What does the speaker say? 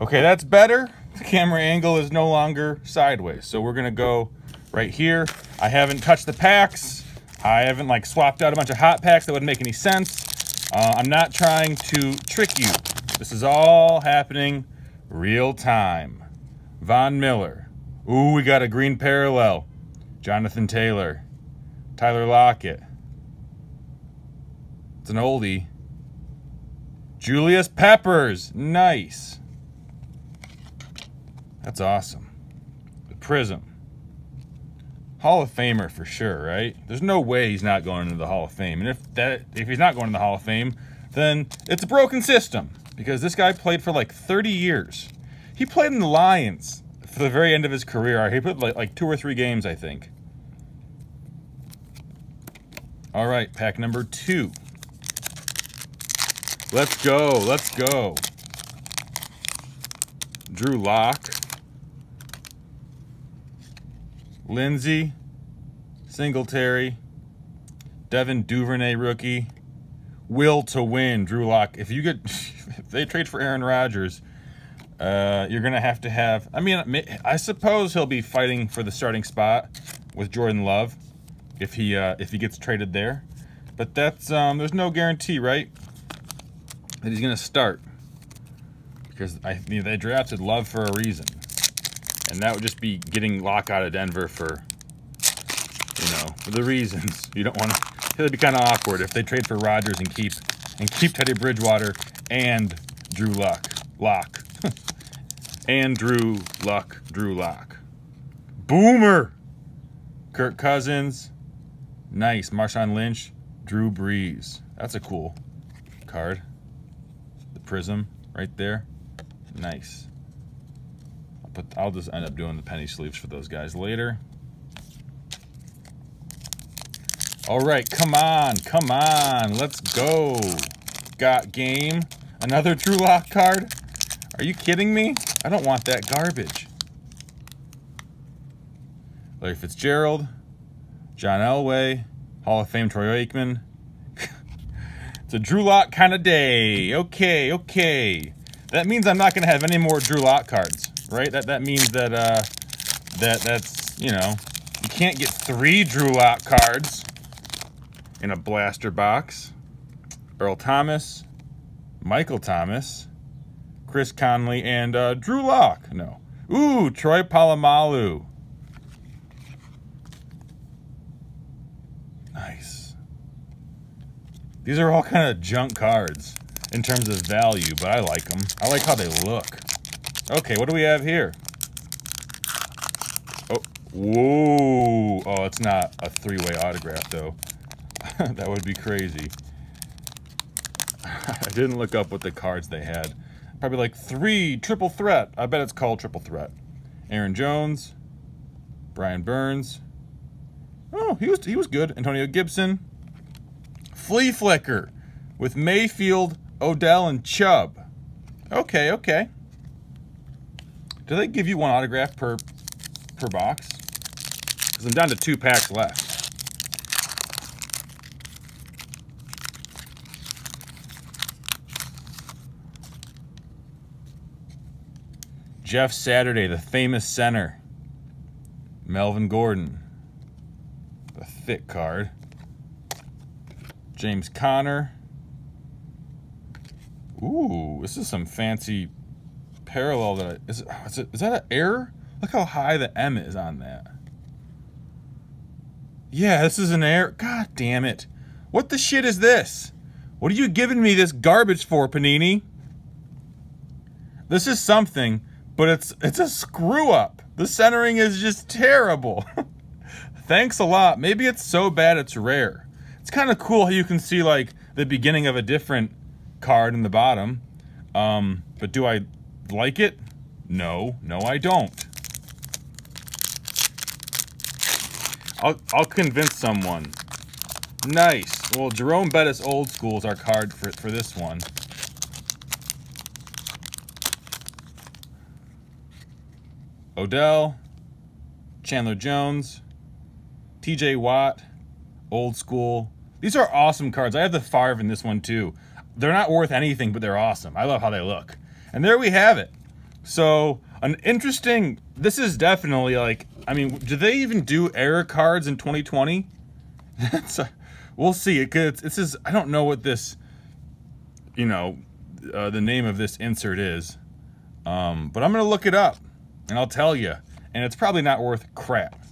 Okay, that's better. The camera angle is no longer sideways. So we're gonna go right here. I haven't touched the packs. I haven't like swapped out a bunch of hot packs. That wouldn't make any sense. Uh, I'm not trying to trick you. This is all happening real time. Von Miller. Ooh, we got a green parallel. Jonathan Taylor. Tyler Lockett. It's an oldie. Julius Peppers. Nice. That's awesome. The Prism. Hall of Famer for sure, right? There's no way he's not going into the Hall of Fame. And if that if he's not going to the Hall of Fame, then it's a broken system because this guy played for like 30 years. He played in the Lions for the very end of his career. He played like, like two or three games, I think. All right, pack number two. Let's go. Let's go. Drew Lock. Lindsay. Singletary. Devin Duvernay rookie. Will to win. Drew Lock. If you get, if they trade for Aaron Rodgers, uh, you're gonna have to have. I mean, I suppose he'll be fighting for the starting spot with Jordan Love if he uh, if he gets traded there. But that's um, there's no guarantee, right? that he's going to start because I they drafted Love for a reason, and that would just be getting Lock out of Denver for you know for the reasons you don't want to. It'd be kind of awkward if they trade for Rodgers and keep and keep Teddy Bridgewater and Drew Luck Lock and Drew Luck Drew Lock. Boomer. Kirk Cousins. Nice. Marshawn Lynch. Drew Brees. That's a cool card The prism right there. Nice. I'll, just end up doing the penny sleeves for those guys later. All right, come on, come on, let's go. Got game. Another Drew Lock card? Are you kidding me? I don't want that garbage. Larry Fitzgerald, John Elway, Hall of Fame Troy Aikman, it's a Drew Lock kind of day. Okay, okay. That means I'm not going to have any more Drew Lock cards, right? That that means that uh, that that's you know you can't get three Drew Lock cards in a blaster box. Earl Thomas, Michael Thomas, Chris Conley, and uh, Drew Lock. No. Ooh, Troy Polamalu. Nice. These are all kind of junk cards in terms of value, but I like them. I like how they look. Okay, what do we have here? Oh, whoa. Oh, it's not a three-way autograph, though. that would be crazy. I didn't look up what the cards they had. Probably like three triple threat. I bet it's called triple threat. Aaron Jones, Brian Burns. Oh, he was he was good. Antonio Gibson, Flea Flicker with Mayfield, Odell, and Chubb. Okay, okay. Do they give you one autograph per per box? Because I'm down to two packs left. Jeff Saturday, the famous center. Melvin Gordon, the thick card. James Conner. Ooh, this is some fancy parallel that I, is, is, it, is that an error? Look how high the M is on that. Yeah, this is an error. God damn it. What the shit is this? What are you giving me this garbage for, Panini? This is something, but it's it's a screw up. The centering is just terrible. Thanks a lot. Maybe it's so bad it's rare. It's kind of cool how you can see like the beginning of a different card in the bottom. Um, but do I like it? No, no I don't. I'll, I'll convince someone. Nice. Well, Jerome Bettis Old School is our card for, for this one. Odell, Chandler Jones, TJ Watt, Old School, these are awesome cards. I have the Favre in this one too. They're not worth anything, but they're awesome. I love how they look. And there we have it. So an interesting. This is definitely like. I mean, do they even do error cards in 2020? That's. A, we'll see. It could. This is. I don't know what this. You know, uh, the name of this insert is, um, but I'm gonna look it up, and I'll tell you. And it's probably not worth crap.